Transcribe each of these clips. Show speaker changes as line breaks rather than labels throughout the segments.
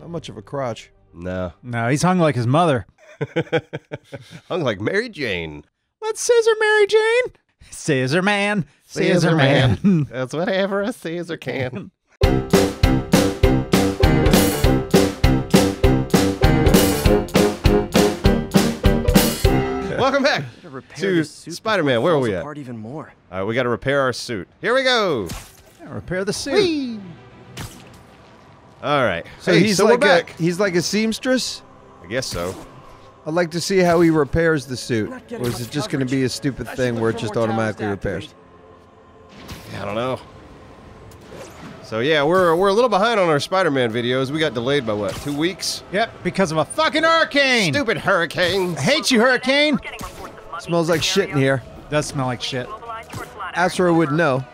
Not much of a crotch.
No.
No, he's hung like his mother.
Hung like Mary Jane.
Let's scissor Mary Jane. Scissor man. Scissor man.
That's whatever a scissor can. Welcome back to Spider-Man. Where are we at?
Even more.
All right, we got to repair our suit. Here we go.
Repair the suit.
All right.
So
hey,
he's
so we're
like
back.
a he's like a seamstress.
I guess so.
I'd like to see how he repairs the suit.
Not
Or is it just going to be a stupid
I
thing where it just automatically repairs?
activate.
I don't know. So yeah, we're we're a little behind on our Spider-Man videos. We got delayed by what? Two weeks?
Yep, because of a fucking hurricane.
Stupid hurricane.
I hate you, hurricane.
Smells like shit in here.
Does smell like shit.
Astro would know.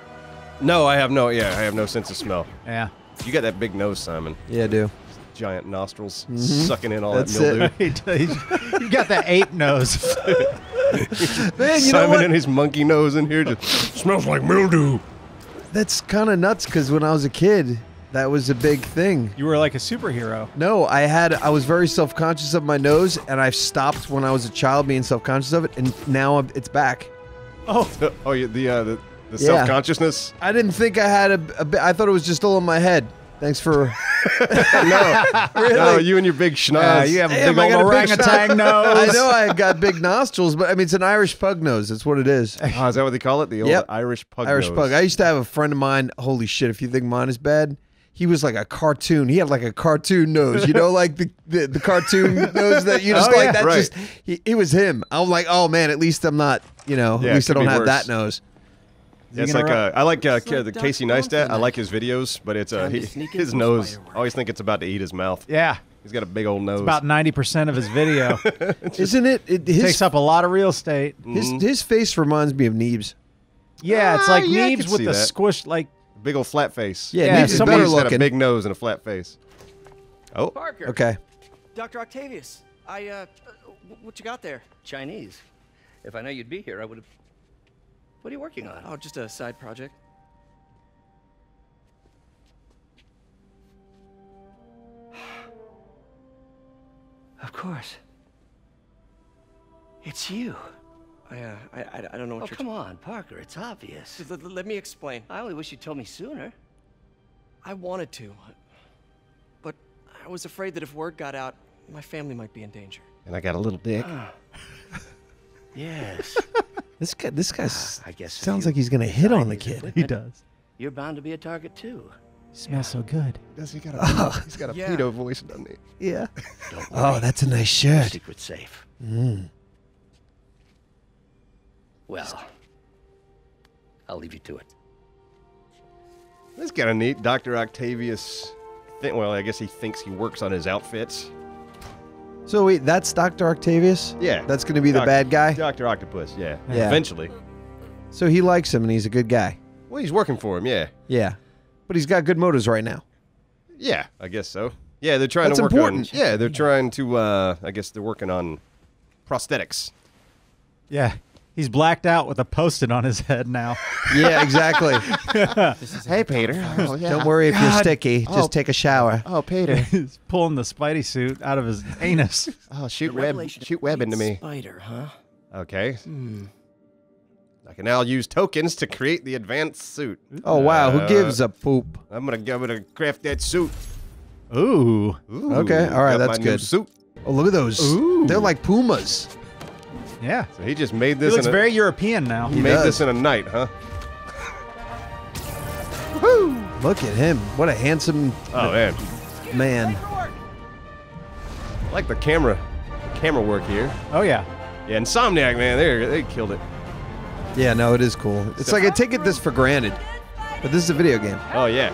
No, I have no. Yeah, I have no sense of smell.
Yeah.
You got that big nose, Simon.
Yeah, I do.
Giant nostrils, sucking in all
That's
that mildew.
you got that ape nose.
Man, you know
Simon
what?
and his monkey nose in here just smells like mildew.
That's kind of nuts because when I was a kid, that was a big thing.
You were like a superhero.
No, I had I was very self conscious of my nose, and I've stopped when I was a child being self conscious of it, and now it's back.
Oh,
Oh, yeah, the uh, the, the
Yeah.
self consciousness.
I didn't think I had a, a bit. I thought it was just all in my head. Thanks for.
no,
really?
no, you and your big schnoz.
yeah, you have a
Damn,
big
I got
old
a big I know I got big nostrils, but I mean it's an Irish pug nose. That's what it is.
Oh, is that what they call it? The old
Yep.
Irish pug.
Irish
nose.
pug. I used to have a friend of mine. Holy shit! If you think mine is bad, he was like a cartoon. He had like a cartoon nose. You know, like the the, the cartoon nose that you just
Oh,
like.
yeah.
that
Right.
just he, it was him. I'm like, oh man, at least I'm not. You know,
Yeah,
at least I don't have
worse.
that nose.
Yeah, it's like
ru-
uh, I like uh,
like
the Casey Neistat. I like his videos, but it's uh,
Time to
he, his nose.
fireworks.
I always think it's about to eat his mouth.
Yeah.
He's got a big old nose.
About 90% of his video.
Isn't it? it his,
Takes up a lot of real estate.
his his face reminds me of Neebs.
Yeah, it's
Ah,
like
yeah,
Neebs with
see
the
that.
squish, like,
big old flat face.
Yeah,
Yeah,
Neebs is
somebody-
better
He's got a big nose and a flat face. Oh,
Parker.
Okay.
Dr. Octavius. I, uh, uh, what you got there?
Chinese. If I know you'd be here, I would have. What are you working on?
Oh, just a side project.
Of course. It's you.
I, uh, I, I, I don't know what
Oh,
you're.
come on, Parker. It's obvious.
Just let, let me explain.
I only wish you'd told me sooner.
I wanted to, but I was afraid that if word got out, my family might be in danger.
and I got a little dick.
Yes.
This guy, this guy
I guess
sounds like he's gonna hit on the kid.
he does.
You're bound to be a target too.
Smells so good.
Does he got a? Oh, he's got a
Yeah.
pedo voice, doesn't he?
Yeah.
Don't
Oh, that's a nice shirt.
Secret safe.
Mm.
Well, I'll leave you to it.
That's kind of neat. Doctor Octavius. Think, well, I guess he thinks he works on his outfits.
So wait, that's Doctor Octavius.
Yeah.
That's gonna be the bad guy.
Doctor Octopus. Yeah.
Yeah.
Eventually.
So he likes him and he's a good guy.
Well, he's working for him. Yeah.
Yeah. But he's got good motives right now.
Yeah, I guess so. Yeah, they're trying
That's
to work
important.
on. Yeah, they're trying to. uh I guess they're working on prosthetics.
Yeah. He's blacked out with a post-it on his head now.
Yeah, exactly.
Hey, Peter. Oh, yeah.
Don't worry if you're sticky.
Oh.
Just take a shower.
Oh, Peter.
He's pulling the Spidey suit out of his anus.
Oh, shoot
The
web. Shoot web into me.
Spider, huh?
Okay. I can now use tokens to create the advanced suit.
Oh wow, who
Uh,
gives a poop?
I'm gonna, I'm gonna craft that suit.
Ooh.
Ooh,
Okay, all right,
got
that's
my new
good.
Suit.
Oh look at those.
Ooh.
They're like pumas.
Yeah.
So he just made
He
this.
looks
in a,
very European now.
He made
does.
this in a night, huh?
Look at him. What a handsome
Oh man,
man.
I like the camera, the camera work here.
Oh, yeah.
Yeah, Insomniac, man, they they killed it.
Yeah, no, it is cool. It's like I take it this for granted. But this is a video game.
Oh yeah.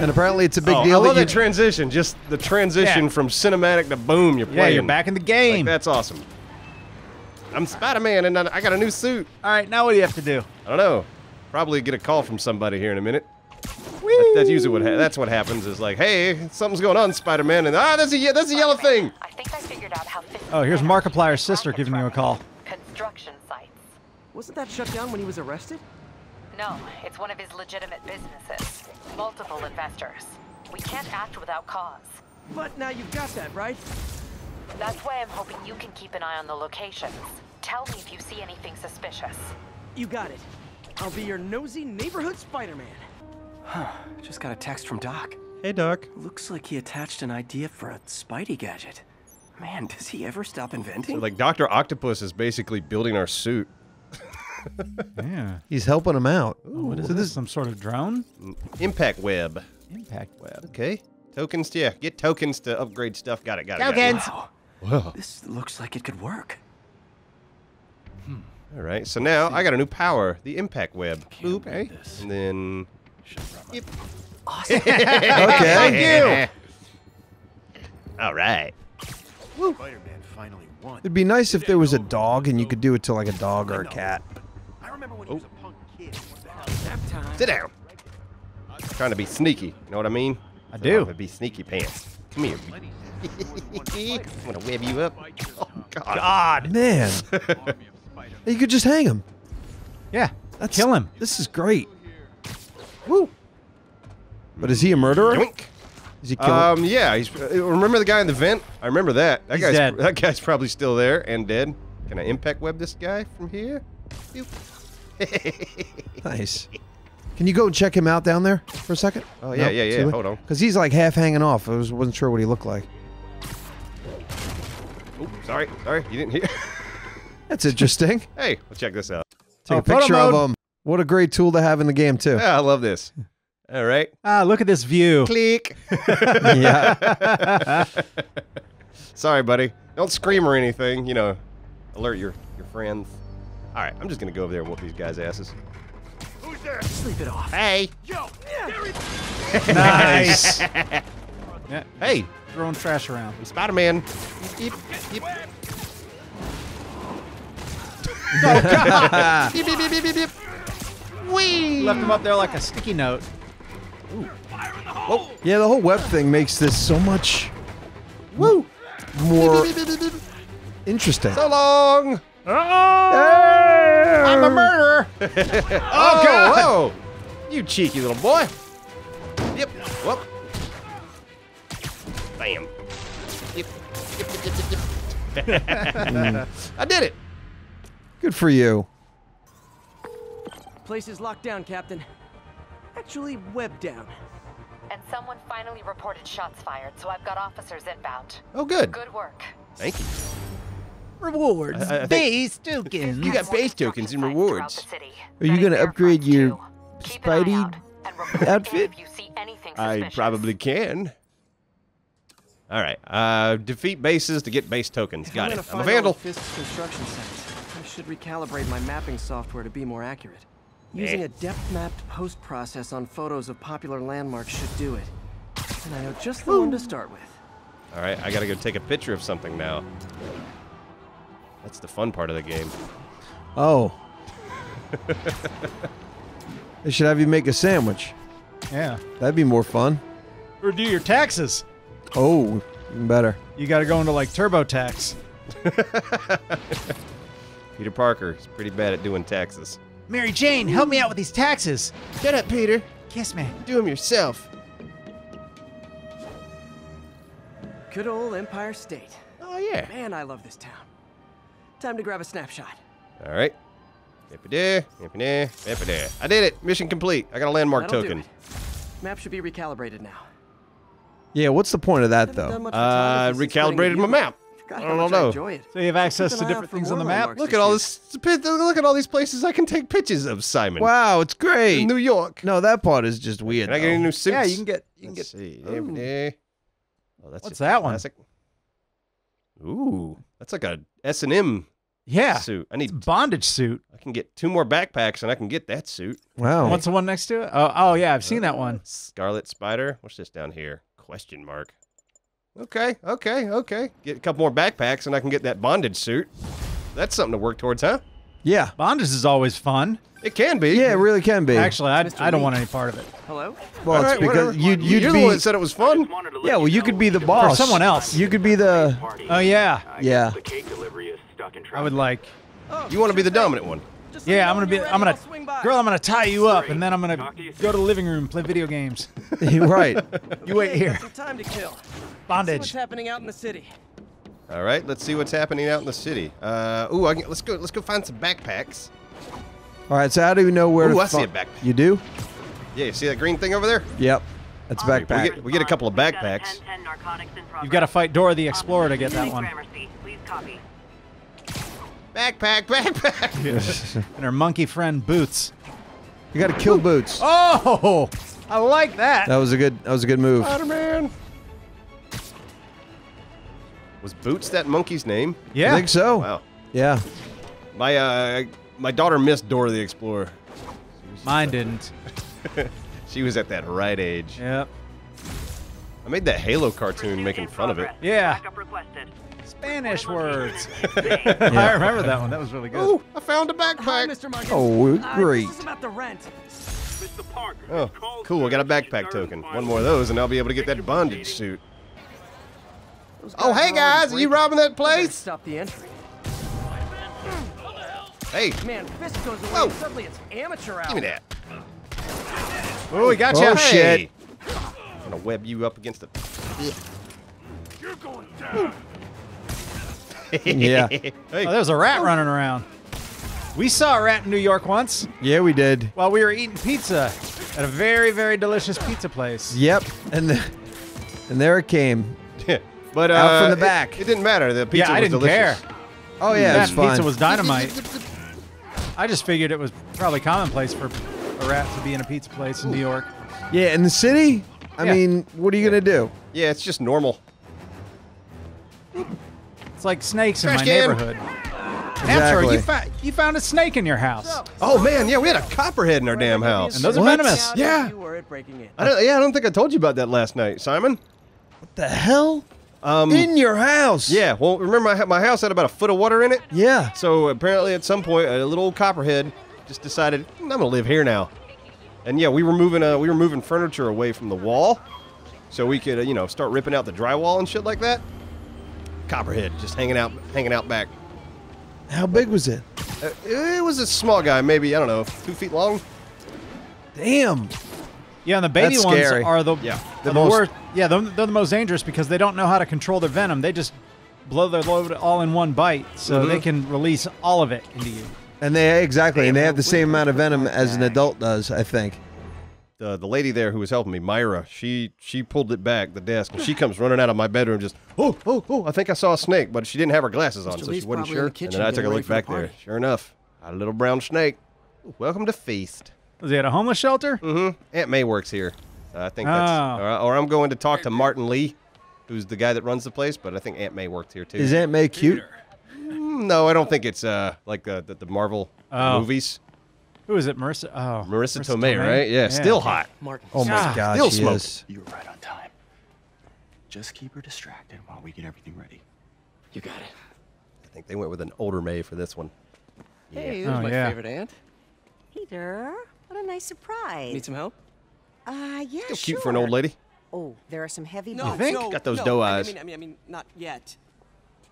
And apparently it's a big
oh,
deal
I love
that
that
you
transition. Just the transition
Yeah.
from cinematic to boom. You're playing.
Yeah, you're back in the
Like,
game.
that's awesome. I'm Spider-Man, and I I got a new suit.
All right, now what do you have to do?
I don't know. Probably get a call from somebody here in a minute. That- that's usually what ha- that's what happens. Is like, hey, something's going on, Spider-Man, and ah, that's a ye- that's a yellow thing.
I think I figured out how. Fisk
Oh, here's
manages
Markiplier's sister giving you a call.
Construction sites.
Wasn't that shut down when he was arrested?
No, it's one of his legitimate businesses. Multiple investors. We can't act without cause.
But now you've got that, right?
That's why I'm hoping you can keep an eye on the locations. Tell me if you see anything suspicious.
You got it. I'll be your nosy neighborhood Spider-Man. Huh. Just got a text from Doc.
Hey, Doc.
Looks like he attached an idea for a Spidey gadget. Man, does he ever stop inventing?
Like Doctor Octopus is basically building our suit.
Yeah.
He's helping him out.
Oh, what is this? Is some sort of drone?
Impact web.
Impact web.
Okay. Tokens. To yeah. Get tokens to upgrade stuff. Got it. Got it. got it.
Wow.
Whoa.
This looks like it could work. Hmm.
All right. So now I got a new power. The impact web. Boop.
read this.
And then.
Awesome.
Okay.
All right.
Spider-Man finally won.
It'd be nice if there was a dog and you could do it to like a dog or a cat.
Sit down. trying to be sneaky. You know what I mean?
I
So
do.
I'm be sneaky pants. Come here. I'm gonna web you up. Oh God.
God.
Man, you could just hang him.
Yeah.
That's
Kill him.
This is great. Woo. But is he a murderer?
Yoink.
Is he killing?
Um, yeah. He's. Uh, remember the guy in the vent? I remember that. That
He's
guy's
dead.
that guy's probably still there and dead. Can I impact web this guy from here?
Nice. Can you go and check him out down there for a second?
Oh, yeah, yeah, yeah. Hold on.
Because he's like half hanging off. I was, wasn't sure what he looked like.
Oop, sorry, sorry, you didn't hear.
That's interesting.
hey, let's check this out.
Take
Oh,
a picture of him. What a great tool to have in the game too.
Yeah, I love this. All right.
Ah, look at this view.
Click.
yeah.
Sorry, buddy. Don't scream or anything. You know, alert your your friends. All right, I'm just gonna go over there and whoop these guys' asses.
Who's there?
Sleep it off.
Hey,
Yo,
Nice. yeah.
hey,
Throwing trash around.
I'm Spider-Man. Yip, yip, yip. Yip, yip, yip, yip, yip, yip. Whee!
Left him up there like a sticky note.
Yeah, the whole web thing makes this so much woo more
Yip, yip, yip, yip, yip.
interesting.
So long.
I'm a murderer.
Oh, God! Whoa! You cheeky little boy. Yep. Whoop. Bam. Yep. Yep, yep, yep, yep, yep. I did it.
Good for you.
Place is locked down, Captain. Actually, web down.
And someone finally reported shots fired, so I've got officers inbound.
Oh, good.
Good work.
Thank you.
Rewards.
I- I
Base tokens.
You got base tokens and rewards.
Are you gonna upgrade your Spidey outfit?
outfit? You see anything
I probably can. All right. Uh, defeat bases to get base tokens.
If
Got
I'm
it. I'm a vandal.
of construction sites. I should recalibrate my mapping software to be more accurate. Using
Eh.
a depth-mapped post process on photos of popular landmarks should do it. And I know just the one to start with.
All right. I gotta go take a picture of something now. That's the fun part of the game.
Oh. they should have you make a sandwich.
Yeah.
That'd be more fun.
Or do your taxes.
Oh, even better.
You got to go into like TurboTax.
Peter Parker is pretty bad at doing taxes.
Mary Jane, help me out with these taxes.
Shut up, Peter.
Kiss me.
Do them yourself.
Good old Empire State.
Oh yeah.
Man, I love this town. Time to grab a snapshot.
All right. Yippee-dee, yippee-dee, yippee-dee. I did it. Mission complete. I got a landmark
That'll
token.
Map should be recalibrated now.
Yeah, what's the point of that though?
Uh,
photography since getting
recalibrated my
U-
map.
Forgot
I don't
much
know.
enjoy it.
So you have access to
an eye out
different things on the map.
Look at all this. Look at all these places I can take pictures of, Simon.
Wow, it's great.
In New York.
No, that part is just weird.
Can I get any new suits?
Yeah, you can get. You can
Let's
get.
see. Yippee-dee. Oh, that's
What's
just
that one?
classic. Ooh, that's like a S and M
Yeah.
suit. I need.
Bondage suit.
I can get two more backpacks, and I can get that suit.
Wow.
What's the one next to it? Oh, oh yeah, I've seen that one.
Uh, Scarlet Spider. What's this down here? Question mark. Okay, okay, okay. Get a couple more backpacks, and I can get that bondage suit. That's something to work towards, huh?
Yeah.
Bondage is always fun.
It can be.
Yeah, it really can be.
Actually, I,
Mr.
I don't
Lee.
want any part of it.
Hello?
well,
All
it's
right,
because
whatever.
you'd, you'd
You're
be.
the one that said it was fun.
yeah, well, you could be the boss.
someone else.
You could be the.
Oh yeah.
Yeah.
The cake delivery is stuck in
I would like.
You want to be the dominant one.
Just
Yeah, I'm gonna be.
you're
I'm gonna,
I'll swing by.
girl. I'm gonna tie you up, and then I'm gonna go to the living room, play video games.
right.
You wait here.
got time to kill. See what's happening out in the city.
All right, let's see what's happening out in the city. Uh, ooh, I can, let's go. Let's go find some backpacks.
All right. So how do we know where
Ooh,
to
I see a backpack.
You do?
Yeah, you see that green thing over there?
Yep. That's a
We
backpack.
get, we get a couple of backpacks.
You've got to fight Dora the Explorer to get that one.
Backpack, backpack.
And her monkey friend Boots.
You got to kill Boots.
Oh, I like that.
That was a good. That was a good move.
Spider-Man. Was Boots that monkey's name?
Yeah.
I think so.
Wow.
Yeah.
My uh, my daughter missed Dora the Explorer.
Mine didn't.
She was at that right age.
Yep.
I made that Halo cartoon making fun of it.
Yeah. Spanish words. I remember that one. That was really good.
Ooh, I found a
Hi,
backpack.
Mr. Muggins.
Oh,
Uh,
great.
This is about the rent.
Oh, cool. I got a backpack token. One more of those, and I'll be able to get that bondage suit.
Those
Oh, hey guys, are you robbing that place?
Stop the entry.
Hey,
Man, fist goes away.
Whoa.
Suddenly it's amateur hour.
give me that.
Oh, we got you!
Oh,
you.
shit.
I'm gonna web you up against the.
You're going down.
Yeah.
Hey,
Oh, there's a rat running around. We saw a rat in New York once
Yeah, we did.
while we were eating pizza at a very, very delicious pizza place.
Yep. And the, and there it came.
But uh,
Out from the back.
It, didn't matter. The pizza
yeah, I
was
didn't
delicious.
care.
Oh yeah, it
that
was fine.
pizza was dynamite. I just figured it was probably commonplace for a rat to be in a pizza place in New York.
yeah, in the city. I
Yeah.
mean, what are you gonna do?
Yeah, it's just normal.
It's like snakes in
Trash
my
can.
neighborhood. Natural, you,
Exactly.
fa- you found a snake in your house.
Oh man, yeah, we had a copperhead in our damn house.
And those are venomous.
Yeah.
You were breaking in.
I don't, yeah, I don't think I told you about that last night, Simon.
What the hell?
Um,
in your house?
yeah, well, remember my, my house had about a foot of water in it.
Yeah.
So apparently, at some point, a little old copperhead just decided "Hmm, I'm gonna live here now. And yeah, we were moving uh, we were moving furniture away from the wall, so we could uh, you know start ripping out the drywall and shit like that. Copperhead just hanging out hanging out back.
How big was it?
Uh, it was a small guy, maybe I don't know, two feet long.
Damn.
Yeah, and the baby
That's
ones
scary.
are the,
Yeah.
are
The
the,
most-
worst. Yeah, they're, they're the most dangerous because they don't know how to control their venom. They just blow their load all in one bite, so
Mm-hmm.
they can release all of it into you.
And they exactly, and they have the same amount of venom as an adult does, I think.
The the lady there who was helping me, Myra, she she pulled it back the desk, and she comes running out of my bedroom just oh oh oh I think I saw a snake, but she didn't have her glasses on,
Mr.
so
Lee's
she wasn't
probably
sure.
the
And then I took a look
for the
back there. Sure enough, a little brown snake. Welcome to feast.
Was he at a homeless shelter?
Mm-hmm. Aunt May works here. Uh, I think
Oh.
or, or I'm going to talk to Martin Li, who's the guy that runs the place. But I think Aunt May worked here too.
Is Aunt May cute?
Mm, No, I don't think it's uh like uh, the the Marvel
Oh.
movies.
Who is it? Marisa. Oh,
Marisa Tomei, right? Yeah, still hot.
Martin.
Oh my
Ah,
God,
still
she
smoking.
is.
You were right on time. Just keep her distracted while we get everything ready.
You got it.
I think they went with an older May for this one.
Hey, this is
Oh,
my
yeah.
favorite aunt.
Peter, what a nice surprise.
Need some help?
Uh, yeah,
Still
sure.
cute for an old lady.
Oh, there are some heavy
No,
boots.
think?
no,
Got those
no,
doe
I-
eyes.
I mean, I mean, I mean, not yet.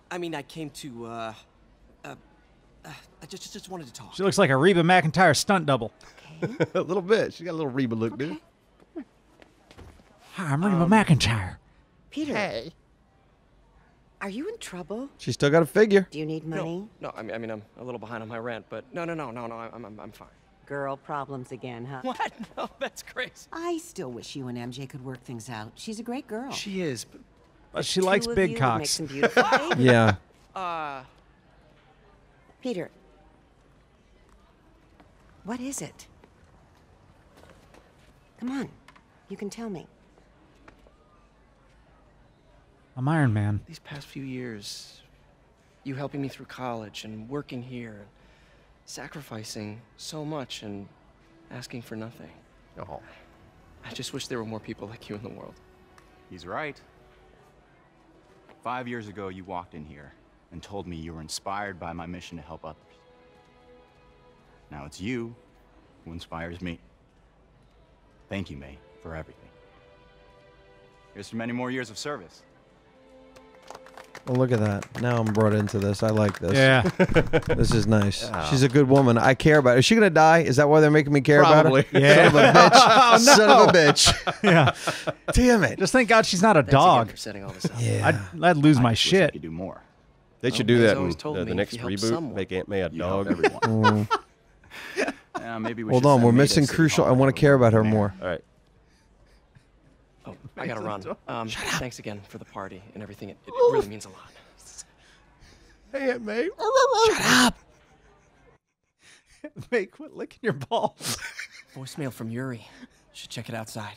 I mean, I came to, uh, uh, uh I just, just, just wanted to talk.
She looks like a Reba McEntire stunt double. Okay.
a little bit. She got a little Reba look, dude.
Hi, I'm Reba McEntire.
Peter. Hey. Are you in trouble?
She still got a figure.
Do you need money?
No, no, I mean, I mean, I'm a little behind on my rent, but no, no, no, no, no, I'm, I'm, I'm fine.
Girl problems again, huh?
What? No, that's crazy.
I still wish you and MJ could work things out. She's a great girl.
She is, but,
But she
Two
likes
of
big
you would Make
cocks.
some.
Yeah.
uh,
Peter, what is it? Come on, you can tell me.
I'm Iron Man.
these past few years, you helping me through college and working here, and sacrificing so much and asking for nothing.
Oh,
I just wish there were more people like you in the world.
He's right. Five years ago, you walked in here and told me you were inspired by my mission to help others. Now it's you who inspires me. Thank you, May, for everything. Here's to many more years of service.
Well, look at that. Now I'm brought into this. I like this.
Yeah.
This is nice. She's a good woman. I care about her. Is she going to die? Is that why they're making me care
Probably.
about her? Son of a bitch. Son of a bitch.
yeah.
Damn it.
Just thank God she's not a
Thanks
dog.
for setting all this up.
Yeah.
I'd, I'd lose
I
my
just wish I
shit.
could do more.
They should
Well,
do that in
told
the,
me
the next reboot.
someone,
Make Aunt May a dog.
everyone.
Mm.
Yeah, maybe we
Hold on. We're missing crucial. I want to care about her more.
All right.
Oh, I gotta run. Um, thanks again for the party and everything. It, it really means a lot.
Hey, Aunt May. Shut up.
May, quit licking your balls.
Voicemail from Yuri. Should check it outside.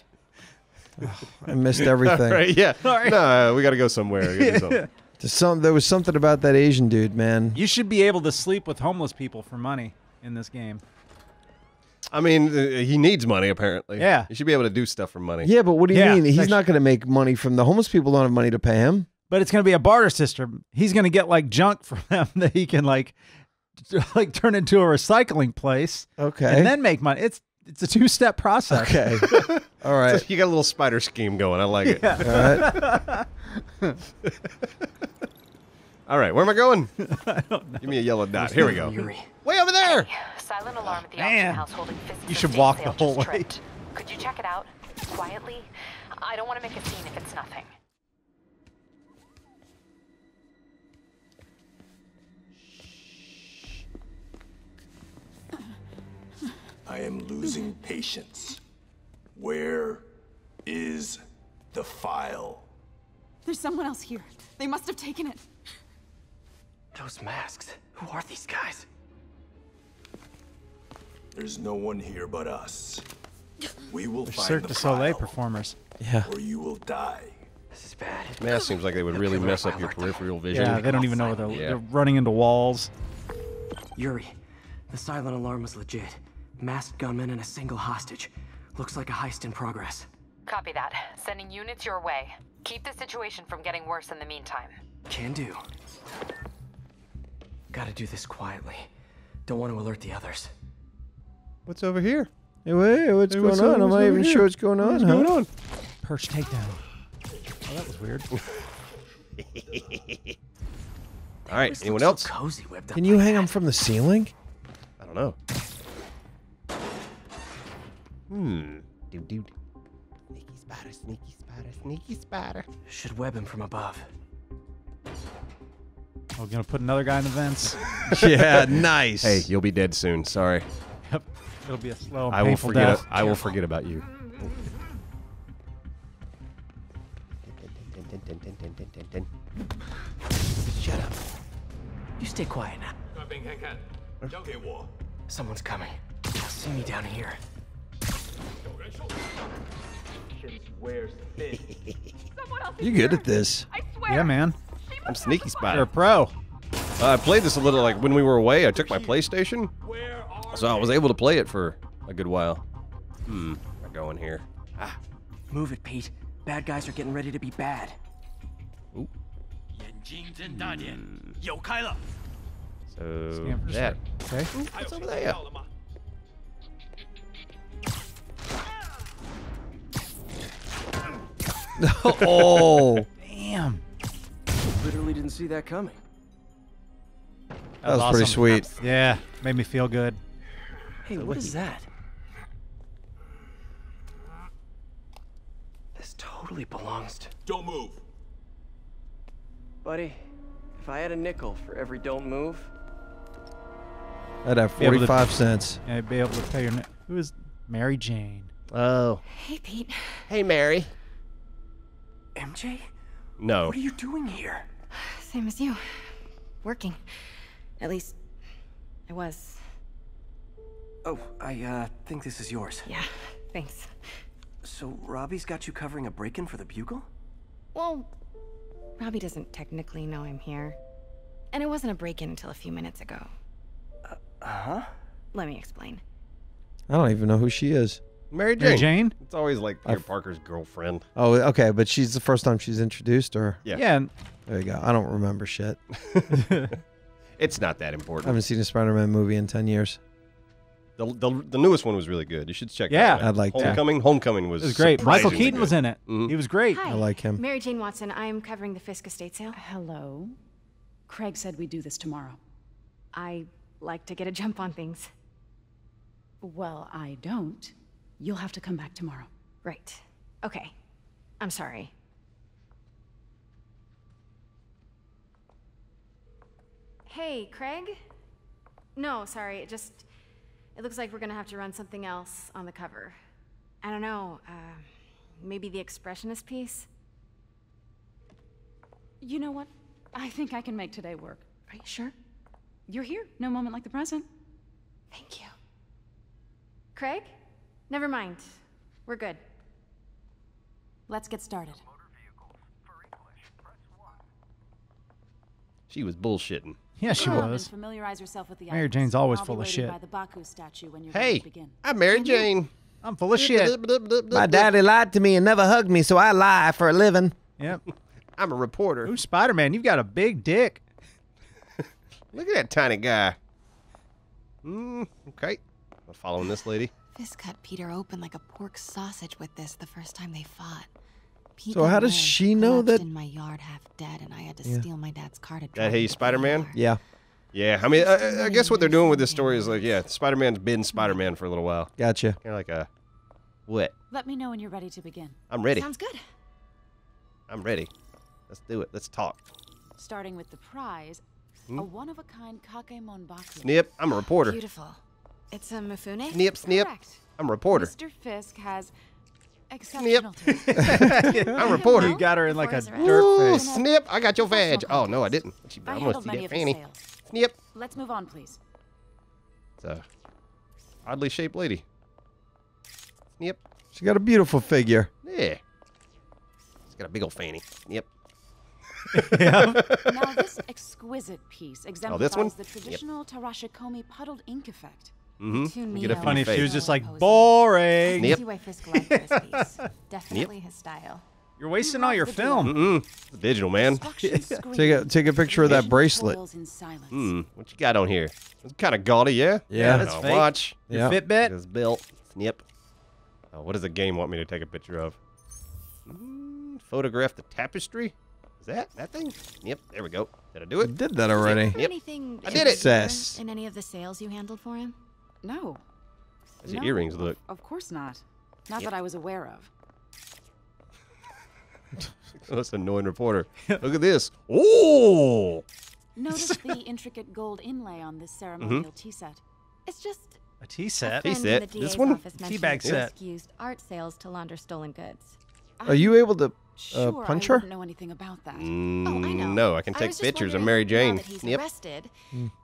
I missed everything.
Right? Yeah. No, we got to go somewhere. Gotta do something.
There's some, there was something about that Asian dude, man.
You should be able to sleep with homeless people for money in this game.
I mean, uh, he needs money apparently.
Yeah.
He should be able to do stuff for money.
Yeah, but what do you
Yeah,
mean? He's
thanks.
not going to make money from the homeless people. Don't have money to pay him.
But it's going to be a barter system. He's going to get like junk from them that he can like like turn into a recycling place
Okay.
and then make money. It's it's a two-step process.
okay. All right.
You got a little spider scheme going. I like it.
All right.
All right, where am I going? Give me a yellow dot. Here we go. Way over there.
Silent alarm at the
Man.
house holding Fist
You should walk the whole way.
tripped. Could you check it out quietly? I don't want to make a scene if it's nothing.
I am losing patience. Where is the file?
There's someone else here. They must have taken it.
Those masks. Who are these guys?
There's no one here but us. We will
They're
find
Cirque
the
du Soleil
file,
performers.
Yeah.
or you will die.
This is bad.
Man, seems like they would really mess up your
right, right.
peripheral vision.
Yeah, they don't even know where they're,
Yeah.
they're running into walls.
Yuri, the silent alarm was legit. Masked gunmen and a single hostage. Looks like a heist in progress.
Copy that. Sending units your way. Keep the situation from getting worse in the meantime.
Can do. Gotta do this quietly. Don't want to alert the others.
What's over here?
Hey, wait, what's
Hey,
going
what's
on?
over-
I'm not even
here?
sure what's going on.
What's
huh?
going on?
Perch takedown. Oh, that was weird.
All right, anyone else?
So cozy whipped up
Can you
like
hang
that.
them from the ceiling?
I don't know. Hmm. Dude, dude. Sneaky spider, sneaky spider, sneaky spider.
Should web him from above.
We're gonna put another guy in the vents.
yeah, nice.
Hey, you'll be dead soon. Sorry.
Yep. It'll be a slow, and
I will
painful
forget.
death.
I will forget about you.
Shut up. You stay quiet now. Someone's coming. They'll see me down here.
You good at this?
Yeah, man.
I'm sneaky
You're a pro.
Uh, I played this a little like when we were away. I took my PlayStation, so I was able to play it for a good while. Hmm. Am I going here? Ah.
Move it, Pete. Bad guys are getting ready to be bad.
So
Scan for
that.
Okay.
What's over there?
oh,
Damn.
Literally didn't see that coming.
that was pretty
awesome.
sweet.
Yeah, made me feel good.
Hey, what is that? This totally belongs to.
Don't move.
Buddy, if I had a nickel for every don't move,
I'd have
Be able to-
45 cents.
Yeah, be able to pay your. Ne- Who is Mary Jane?
Oh.
Hey, Pete.
Hey, Mary.
MJ,
No.
what are you doing here?
Same as you. Working. At least, I was.
Oh, I uh think this is yours.
Yeah, thanks.
So Robbie's got you covering a break-in for the Bugle?
Well, Robbie doesn't technically know I'm here. And it wasn't a break in until a few minutes ago.
Uh huh.
Let me explain.
I don't even know who she is.
Mary Jane.
Mary Jane?
It's always like Peter
I've-
Parker's girlfriend.
Oh, okay, but she's the first time she's introduced, or
Yeah.
Yeah.
there you go. I don't remember shit.
It's not that important.
I haven't seen a Spider-Man movie in 10 years.
The, the the newest one was really good. You should check.
Yeah.
that out.
I'd like to.
Homecoming. Homecoming was.
It was great. Michael Keaton
good.
was in it.
Mhm.
He was great.
Hi.
I like him.
Mary Jane Watson. I'm covering the Fisk estate sale.
Hello. Craig said we'd do this tomorrow.
I like to get a jump on things.
Well, I don't. You'll have to come back tomorrow.
Right. Okay. I'm sorry. Hey, Craig? No, sorry. It just. It looks like we're gonna have to run something else on the cover. I don't know. Uh, maybe the expressionist piece?
You know what? I think I can make today work.
Are you sure?
You're here. No moment like the present.
Thank you. Craig? Never mind. We're good.
Let's get started.
She was bullshitting.
Yeah, she
Come
was.
Familiarize yourself with the
Mary
items.
Jane's always
I'll
full of shit.
By the Baku statue when you're ready
Hey,
to begin.
I'm Mary Jane.
I'm full of shit.
My daddy lied to me and never hugged me, so I lie for a living.
Yep.
I'm a reporter.
Ooh, Spider Man, you've got a big dick.
Look at that tiny guy. Mm, okay. I'm following this lady.
Fisk cut Peter open like a pork sausage with this the first time they fought. Pete
So how does she know
collapsed
that-
in my yard half dead, and I had to
Yeah.
steal my dad's car to
That
drive
hey, Spider Man.
ER.
Yeah.
Yeah, I mean, I- I, I guess what they're doing with this story is like, yeah, Spider Man's been Spider Man for a little while.
Gotcha.
Kind of like a what?
Let me know when you're ready to begin.
I'm ready.
Sounds good.
I'm ready. Let's do it. Let's talk.
Starting with the prize,
Hmm?
a one-of-a-kind Kakiemon Baku.
Snip. I'm a reporter.
Beautiful. It's um, a Mifune?
Snip, snip.
Correct.
I'm a reporter.
Mr. Fisk has exceptional taste.
I'm a reporter.
You got her in like a
Before his
dirt
Ooh,
face.
snip. I got your vag. Oh, no, I didn't. What you-
I
I'm see
many
that
of his
fanny. Snip.
Let's move on, please.
It's a oddly shaped lady. Snip.
She got a beautiful figure.
Yeah. She's got a big old fanny. Snip.
now, this exquisite piece oh, exemplifies
one?
the
Yep.
traditional Tarashikomi puddled ink effect.
Mm-hmm.
Too
Get a.
Funny if she
face.
was just like boring.
I can
Snip.
see why Fisk liked this piece. Definitely his style.
You're wasting all your film.
Mm-mm. Digital, man.
Take a take a picture of that bracelet.
toils.
Hmm. What you got on here? It's kind of gaudy, yeah?
Yeah.
that's fake.
Watch.
Your
Yeah.
Fitbit.
It's built. Snip. Oh, what does the game want me to take a picture of? Mm, photograph the tapestry? Is that that thing? Yep. There we go. Did I do it?
Did that already.
Yep. I did it.
particular
Success.
in any of the sales you handled for him?
No.
How's your
No,
earrings
of-
look?
Of course not. Not
Yep.
that I was aware of.
Oh, that's an annoying reporter. Look at this. Oh!
Notice the intricate gold inlay on this
Mm-hmm.
ceremonial tea set.
It's just
A tea set.
Tea set. This one?
office mentioned
Teabag
that
set.
Fisk used art sales to launder stolen goods.
Are you able to uh,
Sure,
punch
I
her?
wouldn't know anything about that.
Mm,
Oh, I know.
No, I can take
was just
pictures of
wondering,
Mary
now
Jane.
that he's
Yep.
arrested,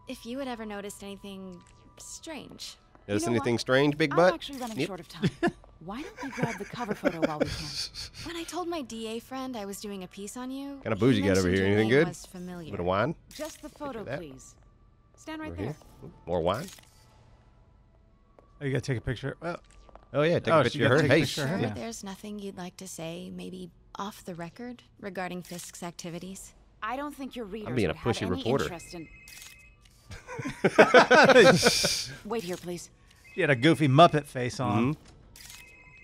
if you had ever noticed anything strange.
Notice
You know
anything
what?
strange, Big Butt?
I'm
Butt?
actually running
Yep.
short of time. Why don't we grab the cover photo while we can?
When I told my DA friend I was doing a piece on you,
Kind of bougie
he
got over here. Anything good?
Was familiar.
bit of wine?
Just the photo, please. Stand right
Over
there.
here? More wine?
Oh, you gotta take a picture. Oh,
Oh, yeah. Take
Oh,
a picture of her. Hey.
picture her.
Sure,
Yeah.
there's nothing you'd like to say, maybe off the record, regarding Fisk's activities.
I don't think your readers
being a
would have
pushy
any
reporter.
interest in. Wait here, please.
she had a goofy Muppet face on.
Mhm.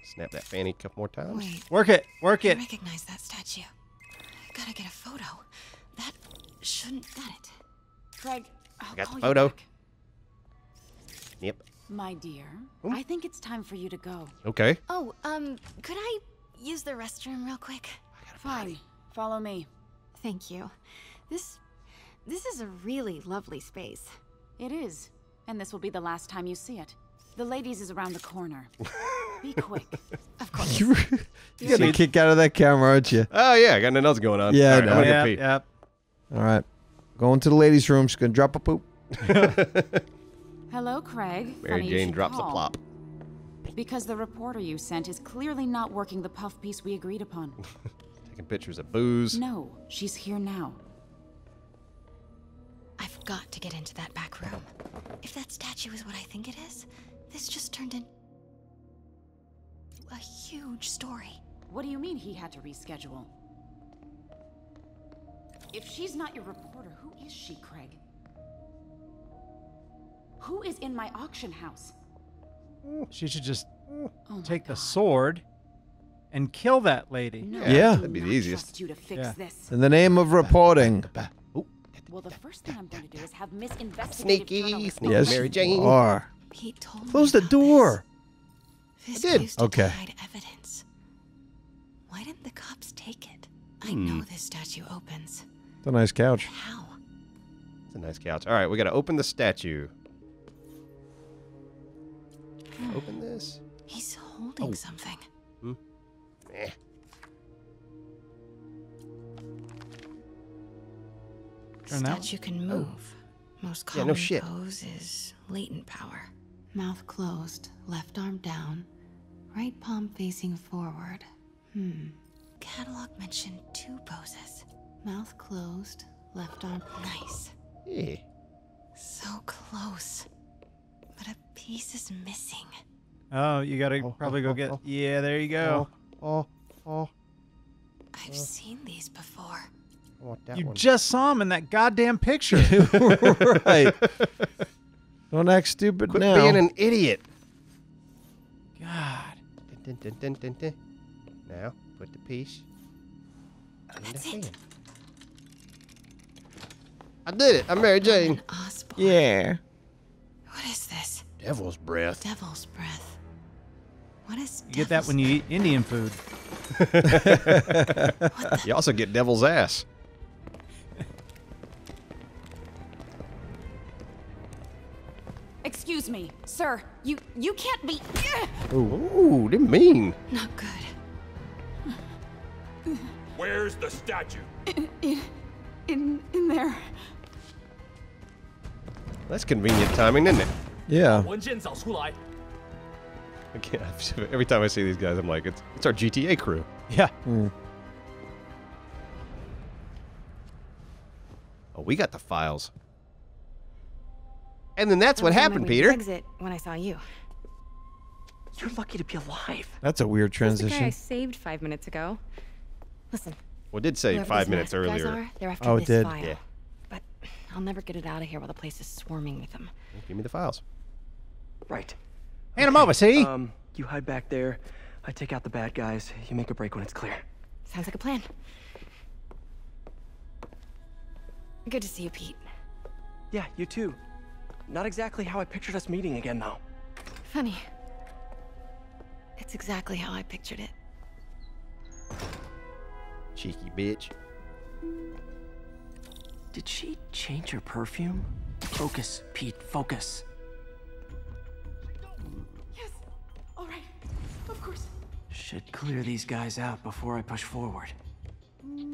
Snap that fanny a couple more times.
Wait,
Work it. Work it.
I recognize that statue. I gotta get a photo. That shouldn't got it.
Craig, I'll
got
call
the photo. Yep.
My dear,
Hmm?
I think it's time for you to go.
Okay.
Oh, um, could I use the restroom real quick?
Fine. Follow me.
Thank you. This this is a really lovely space.
It is. And this will be the last time you see it. The ladies is around the corner. Be quick.
Of course.
You you got a kick out of that camera, aren't you?
Oh, yeah. I got nothing else going on.
Yeah,
All
I
right,
know.
I'm going to
Yep,
go pee.
yep.
All right. Going to the ladies' room. She's gonna drop a poop.
Hello, Craig.
Mary
Funny
Jane
should
drops a plop.
Because the reporter you sent is clearly not working the puff piece we agreed upon.
Taking pictures of booze.
No, she's here now.
I've got to get into that back room. If that statue is what I think it is, this just turned in a huge story.
What do you mean he had to reschedule? If she's not your reporter, who is she, Craig? Who is in my auction house?
she should just oh take the sword and kill that lady.
Yeah.
That'd be the easiest.
You to fix
Yeah.
this.
In the name of reporting.
Well, the first thing I'm going to do is have Miss Investigative
Sneaky, sneaky
Yes,
Mary
you are.
Pete told
Close
me
the door.
This.
I did.
used to
Okay.
hide evidence. Why didn't the cops take it? I
Hmm.
know this statue opens.
It's a nice couch.
How?
It's a nice couch. All right, we got to open the statue. Open this.
He's holding
Oh.
something.
Eh.
Turn that
statue can move. Most
Yeah,
common
no shit.
pose is latent power. Mouth closed, left arm down, right palm facing forward. Hmm. Catalog mentioned two poses. Mouth closed, left arm. Nice.
Yeah.
So close. But a piece is missing.
Oh, you gotta probably go get. Yeah, there you go.
Oh, oh.
I've seen these before.
I want that
You
one.
just saw him in that goddamn picture.
right. Don't act stupid
Quit
now.
being an idiot.
God.
Dun, dun, dun, dun, dun. Now, put the piece in the
That's it.
I did it. I'm Mary Jane.
Osborne.
yeah.
What is this?
Devil's breath.
Devil's breath. What is
You get that when you eat Indian food.
You also get devil's ass.
Excuse me, sir. You you can't be.
Ooh, they mean.
Not good.
Where's the statue?
In, in, in, there.
That's convenient timing, isn't it?
Yeah.
I can't, every time I see these guys, I'm like, it's, it's our GTA crew.
Yeah. Mm.
Oh, we got the files. And then that's
I
what
was on my
happened, Peter.
Exit when I saw you.
You're lucky to be alive.
That's a weird
Who's the guy I saved five minutes ago. Listen.
Well, it did say five minutes earlier.
Are, they're after
Oh, it
this
did.
file.
Yeah.
But I'll never get it out of here while the place is swarming with them.
Give me the files.
Right.
Hand him over, see?
Um, you hide back there. I take out the bad guys. You make a break when it's clear.
Sounds like a plan. Good to see you, Pete.
Yeah, you too. Not exactly how I pictured us meeting again, though.
Funny. It's exactly how I pictured it.
Cheeky bitch.
Did she change her perfume? Focus, Pete, focus.
Yes. All right. Of course.
Should clear these guys out before I push forward.
Gotcha.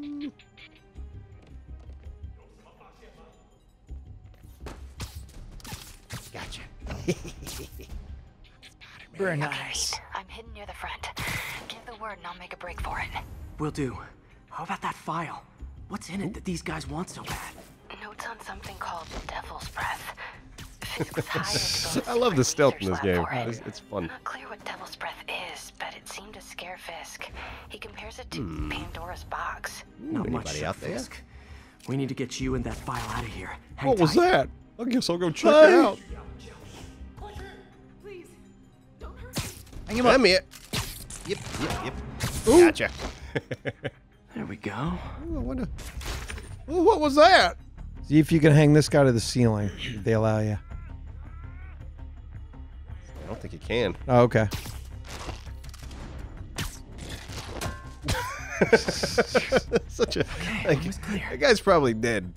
Very nice.
Pete, I'm hidden near the front. Give the word and I'll make a break for it.
Will do. How about that file? What's in it that these guys want so bad?
Notes on something called the Devil's Breath. Fisk was hired to go
I love the stealth in this game.
for it.
It's, it's fun.
Not clear what Devil's Breath is, but it seemed to scare Fisk. He compares it to
Hmm.
Pandora's box.
Not much,
Anybody
Sir
out there?
Fisk. We need to get you and that file out of here. Hang
What was that? I guess I'll go check it out.
Hang him up.
Come here. Yep, yep, yep. Gotcha.
There we go.
Oh, what, a- Oh, what was that?
See if you can hang this guy to the ceiling. If they allow you.
I don't think you can.
Oh, okay.
Such a. like,
almost
that guy's probably dead.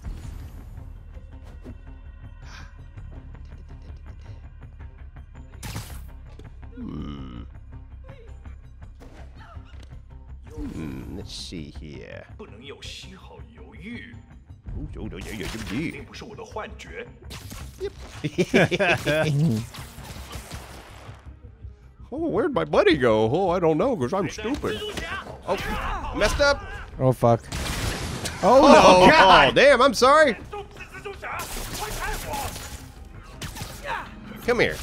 here.
不能有丝毫犹豫，
Ooh, oh, oh, yeah, yeah, yeah,
并不是我的幻觉。
yeah. oh, where'd my buddy go? Oh, I don't know, because I'm stupid. Oh, messed up.
Oh fuck.
Oh,
Oh,
no. Oh, damn, I'm sorry.
动自蜘蛛侠，快看我！
Come here.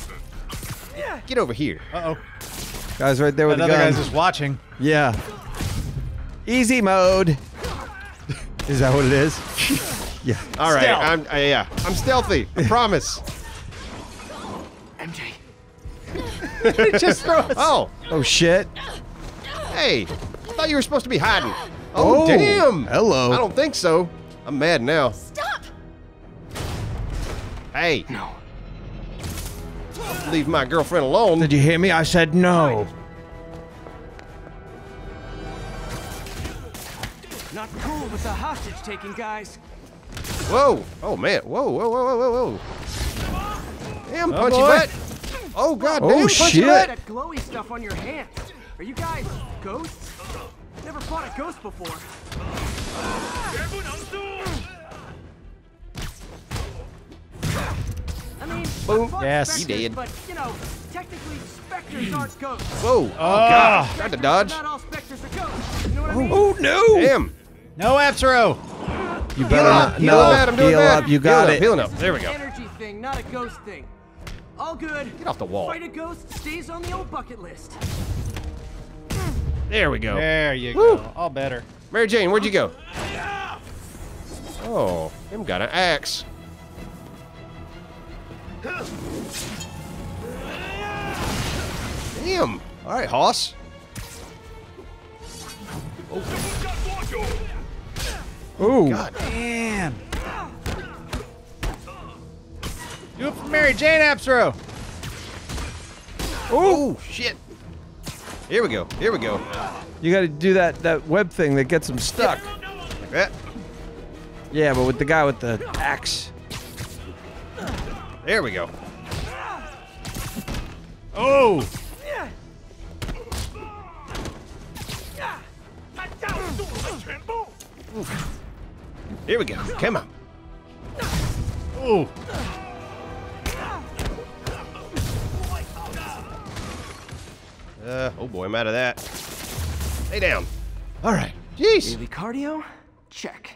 Get over here.
Uh oh.
Guys right there with
Another
the gun.
guy's just watching.
Yeah. Easy mode. Is that what it is? yeah.
All right,
Stealth.
I'm uh, yeah, I'm stealthy. I promise.
MJ.
just throw us.
Oh,
Oh shit!
hey! I thought you were supposed to be hiding. Oh,
Oh,
damn!
hello.
I don't think so. I'm mad now.
Stop!
Hey! No. Leave my girlfriend alone.
Did you hear me? I said no.
Not cool with the hostage taking, guys.
Whoa! Oh man! Whoa! Whoa! Whoa! Whoa! Whoa! Damn,
Oh,
punchy
boy.
butt! Oh god!
Oh,
damn,
shit.
butt!
That glowy stuff on your hand. Are you guys ghosts? Never fought a ghost before. I mean,
Boom.
I've
Yes.
You
specters,
did.
But you know, technically, specters aren't ghosts.
Whoa! Oh
Ah.
god! Tried to dodge.
Not all specters are ghosts. You know what I mean?
Oh no!
Damn!
No Absro.
You better
Heal
not.
up! Heal
no,
up, Adam! Doing
heal
bad.
up. You got
healing
it.
Up, healing up. There we go.
Energy thing, not a ghost thing. All good.
Get off the wall.
Fight a ghost stays on the old bucket list.
There we go.
There you
Woo.
go. All better.
Mary Jane, where'd you go? Oh, him got an axe. Damn. All right, Hoss.
Ooh.
God.
Man. Do it for Mary Jane Absro.
Oh shit. Here we go. Here we go.
You got to do that that web thing that gets them stuck.
Like that.
Yeah, but with the guy with the axe.
There we go.
Oh.
Here we go. Come on.
Oh.
Uh, oh boy, I'm out of that. Stay down. All right. Jeez.
Daily cardio? Check.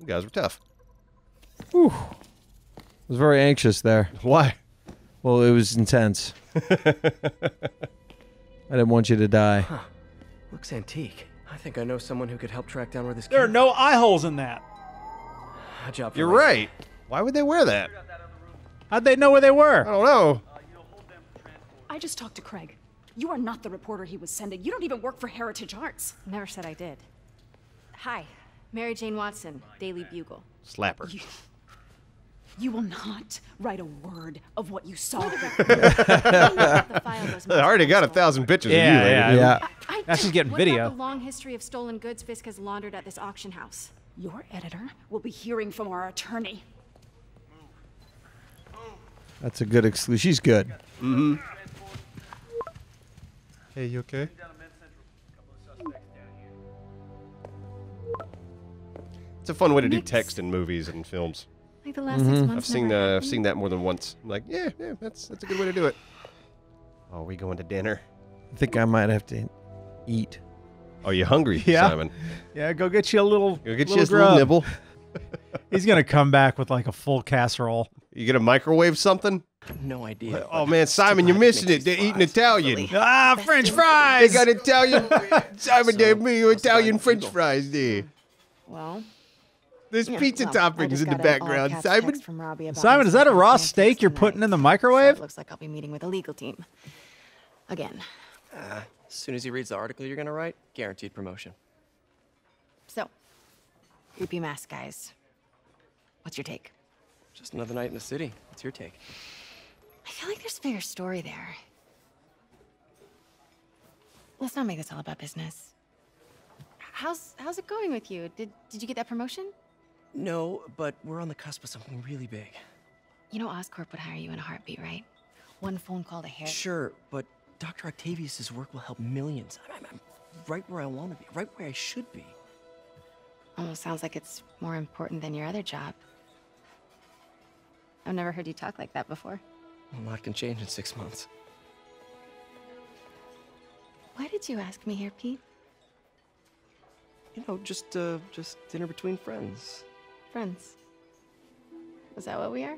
You guys were tough.
Whew. I was very anxious there.
Why?
Well, it was intense. I didn't want you to die. Huh.
Looks antique. I think I know someone who could help track down where this
There are no eye holes in that.
A job for
You're
later.
right. Why would they wear that?
How'd they know where they were?
I don't know.
I just talked to Craig. You are not the reporter he was sending. You don't even work for Heritage Arts.
Never said I did. Hi, Mary Jane Watson, Daily Bugle.
Slapper.
You, you will not write a word of what you saw.
The file goes
I already got a thousand pictures
Yeah,
of you, lady.
yeah.
Yeah.
I
Now she's getting
what
video.
About the long history of stolen goods Fisk has laundered at this auction house.
Your editor will be hearing from our attorney.
That's a good exclusion. She's good.
Mm-hmm. Hey, you okay? It's a fun way to do text in movies and films.
Like the last six months.
I've seen uh, I've seen that more than once. I'm like, yeah, yeah, that's that's a good way to do it. Oh, are we going to dinner?
I think I might have to eat.
Are you hungry,
Yeah.
Simon?
Yeah, go get you a little.
Go get
little
you a little nibble.
He's gonna come back with like a full casserole.
You gonna microwave something?
No idea.
Oh man, Simon, you're missing it. They're eating Italian.
Ah, French fries.
They got Italian. Simon, they me Italian French fries there.
Well,
There's
yeah,
pizza
well,
toppings in the background. Simon,
text from Robbie about
Simon, is that a raw steak you're putting in the microwave?
it looks like I'll be meeting with a legal team. Again.
As soon as he reads the article you're gonna write, guaranteed promotion.
So, creepy mask guys. What's your take?
Just another night in the city. What's your take?
I feel like there's a bigger story there. Let's not make this all about business.
How's how's it going with you? Did did you get that promotion?
No, but we're on the cusp of something really big.
You know Oscorp would hire you in a heartbeat, right? One phone call to Harry.
Sure, but Dr. Octavius's work will help millions. I'm, I'm right where I want to be, right where I should be.
Almost sounds like it's more important than your other job.
I've never heard you talk like that before.
A lot can change in six months.
Why did you ask me here, Pete?
You know, just uh, just dinner between friends.
Friends. Is that what we are?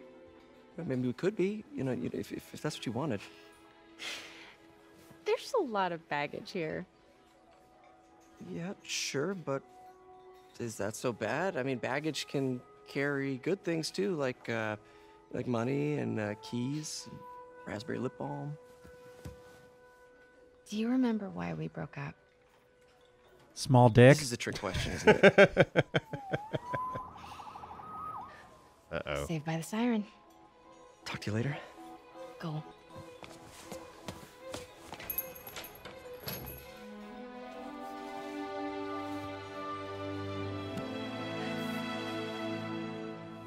Maybe we could be. You know, if, if, if that's what you wanted.
There's a lot of baggage here.
Yeah, sure, but is that so bad? I mean, baggage can carry good things too, like uh, like money and uh, keys, and raspberry lip balm.
Do you remember why we broke up?
Small dick.
This is a trick question, isn't it?
Uh oh.
Saved by the siren.
Talk to you later.
Go.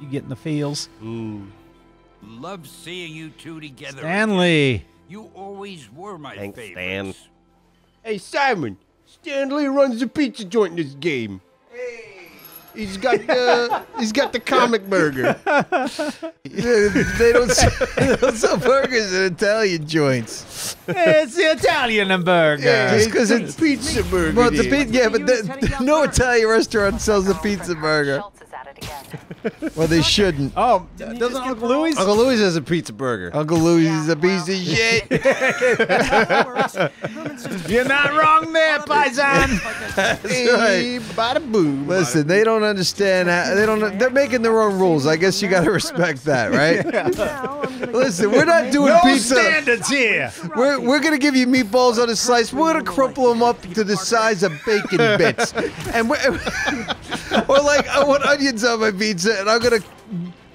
Getting the feels.
Love seeing you two together.
Stanley.
again. You always were my
Thanks,
favorite.
Stan. Hey, Simon. Stanley runs the pizza joint in this game. He's got the uh, he's got the comic burger.
they don't sell, they don't sell burgers in Italian joints.
it's the Italian burger.
Yeah, just because it's
pizza burger.
Well, the
there.
pi- yeah, but the, no Italian restaurant sells a pizza burger. Well, they shouldn't.
Oh, doesn't Uncle Louis?
Uncle Louis has a pizza burger.
Uncle Louis is a piece of shit.
You're not wrong there, Paisan.
That's right.
bada boom.
Listen, they don't understand. How, they don't. They're making their own rules. I guess you got to respect that, right? Listen, we're not doing
No
pizza.
standards here.
We're, we're gonna give you meatballs on a slice. We're gonna crumple them up to the size of bacon bits, and we're, or like I want onions on my pizza, and I'm gonna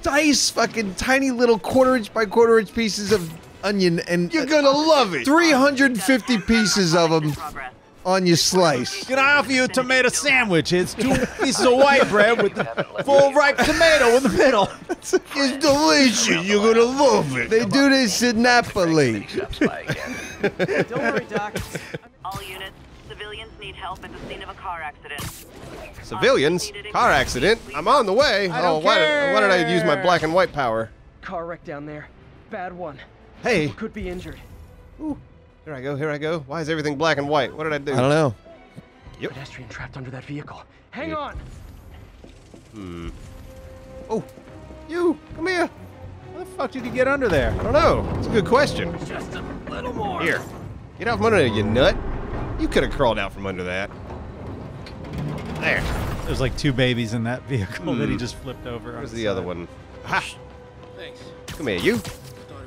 dice fucking tiny little quarter inch by quarter inch pieces of onion, and
You're gonna love it.
350 pieces of them on your slice.
Can I offer you a tomato sandwich? It's two pieces of white bread with the full ripe tomato in the middle.
It's delicious. You're gonna love it. They do this in Napoli.
Don't worry, Doc.
All units, civilians need help at the scene of a car accident.
Civilians, car accident. I'm on the way.
I
oh,
don't
why did, why did I use my black and white power?
Car wreck down there. Bad one.
Hey,
Could be injured. Ooh.
here I go. Here I go. Why is everything black and white? What did I do?
I don't know.
Yep.
Pedestrian trapped under that vehicle. Hang
Yeah.
on.
Hmm. Oh, you come here.
How the fuck did you get under there?
I don't know. It's a good question.
Just a little more.
Here, get out from under there, you nut. You could have crawled out from under that. There.
There's like two babies in that vehicle that he
Hmm.
just flipped over. on
Where's
its
the other one? Ha!
Thanks.
Come here, you.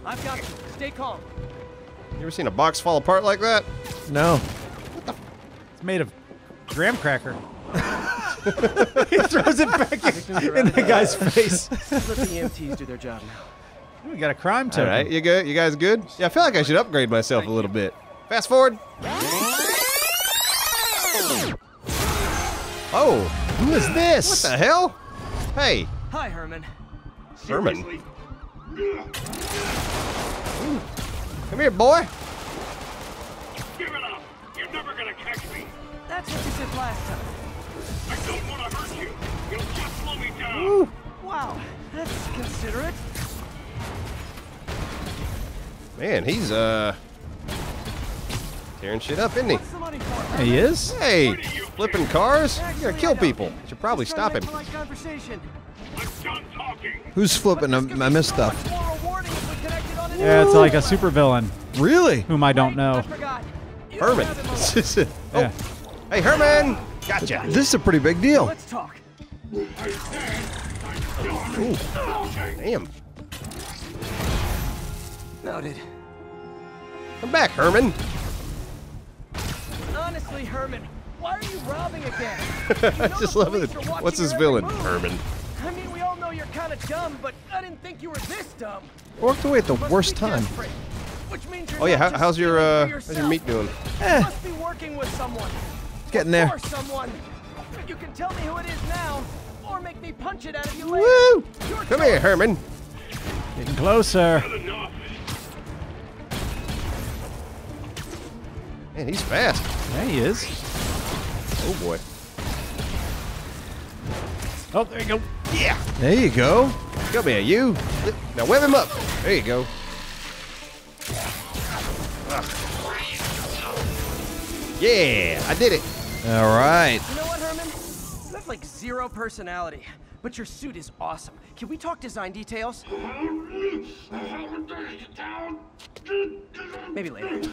I've got you. Stay calm.
You ever seen a box fall apart like that?
No. What the?
it's made of graham cracker. he throws it back in, in the guy's face.
Let the EMTs do their job now.
We got a crime
All
token.
right, you good? You guys good? Yeah, I feel like I should upgrade myself a little bit. Fast forward. Oh,
Who is this?
what the hell? Hey,
Hi, Herman.
Herman. Come here, boy.
Give it up! You're never gonna catch me!
That's what you said last time.
I don't want to hurt you! You'll just slow me down!
Wow, that's considerate.
Man, he's uh tearing shit up, isn't he?
What's the money for?
He is?
Hey, flipping cars? You're gonna kill people. You Should probably stop him.
have polite conversation.
I'm done talking!
Who's flipping? I, I missed stuff.
Moral warning if we connected on an
Yeah, it's like a supervillain
Really?
whom I don't know.
Herman.
have him on-
oh,
Yeah.
hey, Herman. Gotcha.
This is a pretty big deal.
Let's talk.
Damn.
Noted.
Come back, Herman.
Honestly, Herman, why are you robbing again?
I just love it. What's his villain? Herman.
I mean, we all know you're kind of dumb, but I didn't think you were this dumb.
Walked away at the worst time.
Which means you're
Oh yeah, how, how's your uh how's your meat doing?
You
Eh,
must be working with someone.
getting there.
Or someone. You can tell me who it is now, or make me punch it out of you later.
Woo!
Your
Come here, Herman.
Getting closer.
Man, he's fast.
There he is.
Oh boy.
Oh, there you go.
Yeah.
There you go.
Come here, you. Now whip him up. There you go. Ugh. Yeah, I did it.
All right.
You know what, Herman? You have like zero personality, but your suit is awesome. Can we talk design details? Maybe later.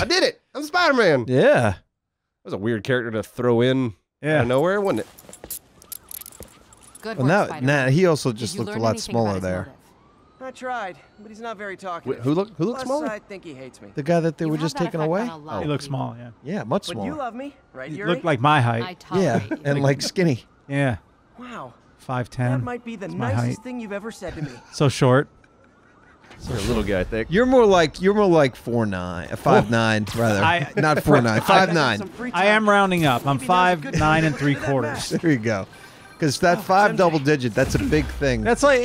I did it. I'm Spider-Man.
Yeah.
That was a weird character to throw in
Yeah.
out of nowhere, wasn't it?
Good
Well,
work,
now,
Spider-Man.
now he also just looked a lot smaller there.
motive?
I tried, but he's not very talkative.
Wh- who look- who looks
Plus,
smaller?
I think he hates me.
The guy that they
You
were just
taking
away?
on a lot
He looks small, yeah.
Yeah, much smaller.
But
smaller.
you love me, right,
He looked like my height.
I
yeah,
you.
and like skinny.
Yeah,
Wow.
Five ten.
That might be the nicest
height.
thing you've ever said to me.
So short.
You're a little guy, I think.
You're more like you're more like four nine, uh, five nine rather,
I-
not four nine, five nine.
Some free
I am rounding up. I'm
Maybe
five nine and three quarters.
There you go. Because that five double digit, that's a big thing.
That's like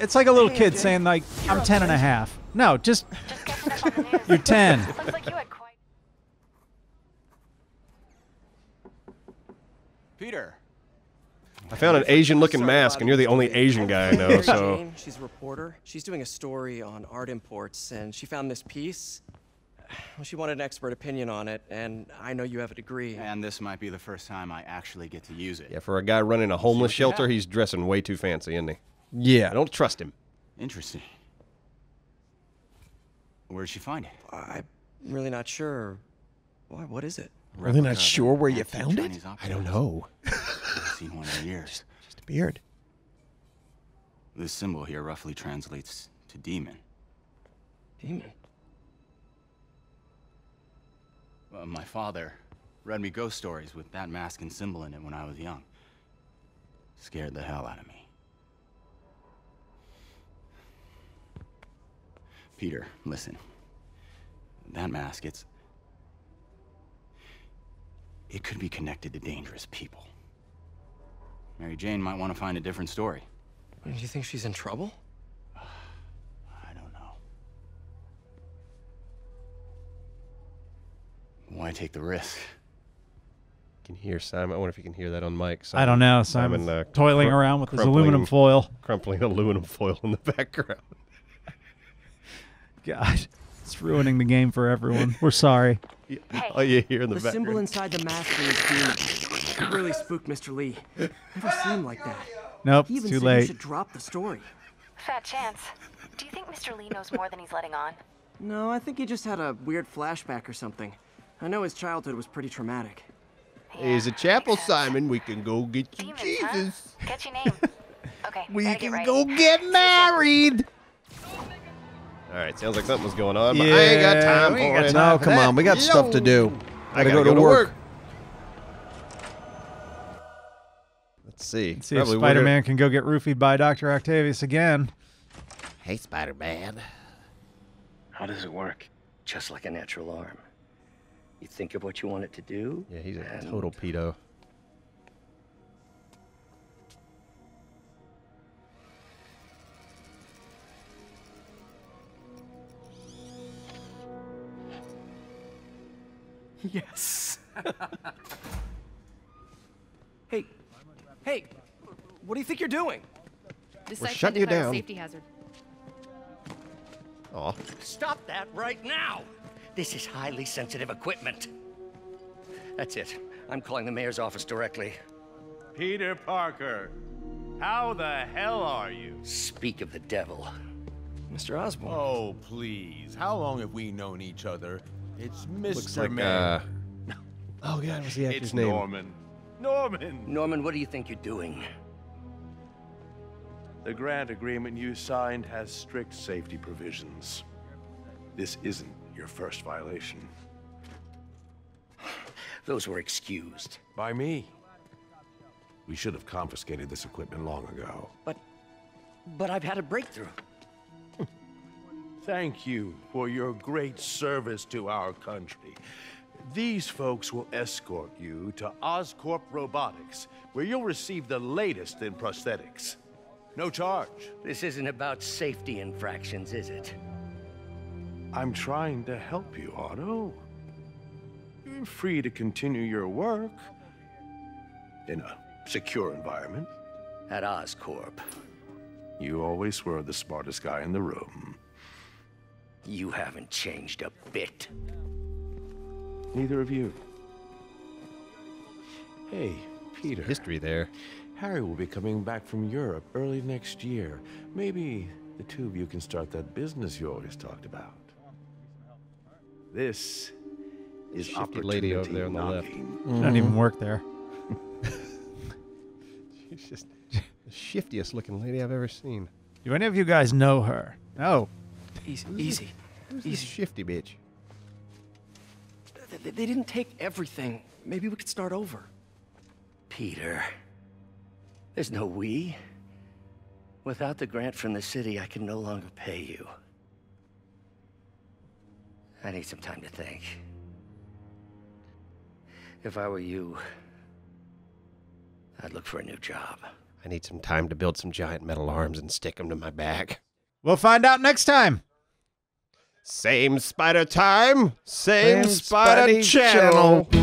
it's like a little kid saying like I'm ten and a half. No, just
Just catching up on the news.
you're ten.
Looks like you had quite.
Peter.
I found an Asian-looking mask, and you're the only Asian guy I know. So
Jane, she's a reporter. She's doing a story on art imports, and she found this piece. Well, she wanted an expert opinion on it, and I know you have a degree.
And this might be the first time I actually get to use it.
yeah, for a guy running a homeless shelter, he's dressing way too fancy, isn't he?
Yeah.
I don't trust him.
Interesting. Where'd she find it?
I'm really not sure. Why? What is it?
Really not sure where you
antique
found it?
I don't know.
I've seen one in years.
Just a beard.
This symbol here roughly translates to demon.
Demon.
Well, my father read me ghost stories with that mask and symbol in it when I was young. Scared the hell out of me. Peter, listen. That mask, it's. It could be connected to dangerous people. Mary Jane might want to find a different story.
Do you think she's in trouble?
I don't know. Why take the risk?
Can hear Simon? I wonder if you can hear that on mic.
I don't know.
Simon, uh,
toiling
cr-
around with his aluminum foil.
crumpling aluminum foil in the background.
God, it's ruining the game for everyone. We're sorry.
Oh, you hear in the,
The
background.
symbol inside the mask being demon. It really spooked Mr. Li. Never seen him like that.
Nope,
He even
too
said you
late.
should drop the story.
Fat chance. Do you think Mr. Li knows more than he's letting on?
No, I think he just had a weird flashback or something. I know his childhood was pretty traumatic.
Here's a chapel, Simon. We can go get some
Demons, huh?
Jesus.
Catchy name. Okay,
We
gotta get
can
ready.
go get married.
All right, sounds like something was going on, but I ain't got
Yeah,
time for
got
it.
time
No,
for
come
that.
on. We got stuff to do.
I
Gotta
gotta
go to work.
Let's see.
Let's See if
Probably we're
Spider
gonna-
Man can go get roofied by Dr. Octavius again.
Hey, Spider Man. How does it work? Just like a natural arm. You think of what you want it to do.
Yeah, he's a total pedo.
Yes. hey, hey, what do you think you're doing?
This
We're
site's
shutting you down.
Safety hazard.
Aw.
Stop that right now! This is highly sensitive equipment. That's it. I'm calling the mayor's office directly.
Peter Parker, how the hell are you?
Speak of the devil.
Mr. Osborn.
Oh, please. How long have we known each other? It's Mr.
Looks like,
Mayor.
uh, oh god, what's the actor's
It's
name?
Norman. Norman!
Norman, what do you think you're doing?
The grant agreement you signed has strict safety provisions. This isn't your first violation.
Those were excused.
By me. We should have confiscated this equipment long ago.
But, but I've had a breakthrough.
Thank you for your great service to our country. These folks will escort you to Oscorp Robotics, where you'll receive the latest in prosthetics. No charge.
This isn't about safety infractions, is it?
I'm trying to help you, Otto. You're free to continue your work in a secure environment.
At Oscorp.
You always were the smartest guy in the room.
You haven't changed a bit.
Neither of you. Hey, Peter.
History there.
Harry will be coming back from Europe early next year. Maybe the two of you can start that business you always talked about. This is
Shifty lady over there on the left.
knocking.
She doesn't even work there.
She's just the shiftiest looking lady I've ever seen.
Do any of you guys know her? No.
Easy, easy, easy.
Shifty bitch.
They, they didn't take everything. Maybe we could start over.
Peter, there's no we. Without the grant from the city, I can no longer pay you. I need some time to think. If I were you, I'd look for a new job.
I need some time to build some giant metal arms and stick them to my back.
We'll find out next time.
Same spider time, same,
Same
spider,
Spidey
channel.
channel.